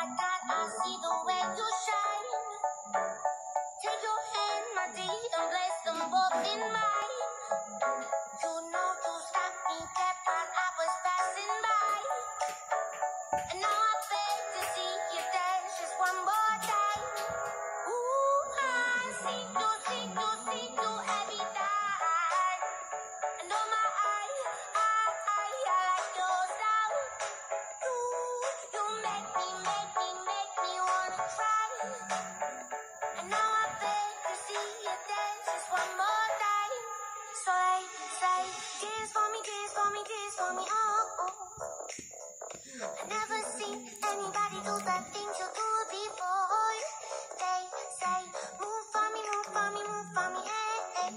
by God, I see the way you shine. Take your hand, my dear, and bless them both in mine. You know you stopped me dead while I was passing by. And now For me oh, oh. I've never seen anybody do that thing to do before. They say, move for me, move for me, move for me, hey, hey.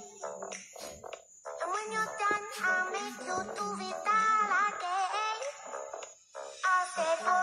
And when you're done, I'll make you do it all again. I said, oh.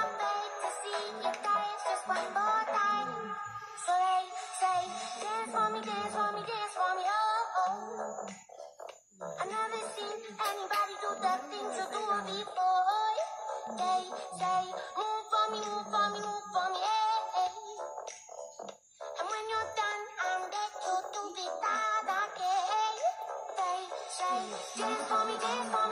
Dance for me, dance for me.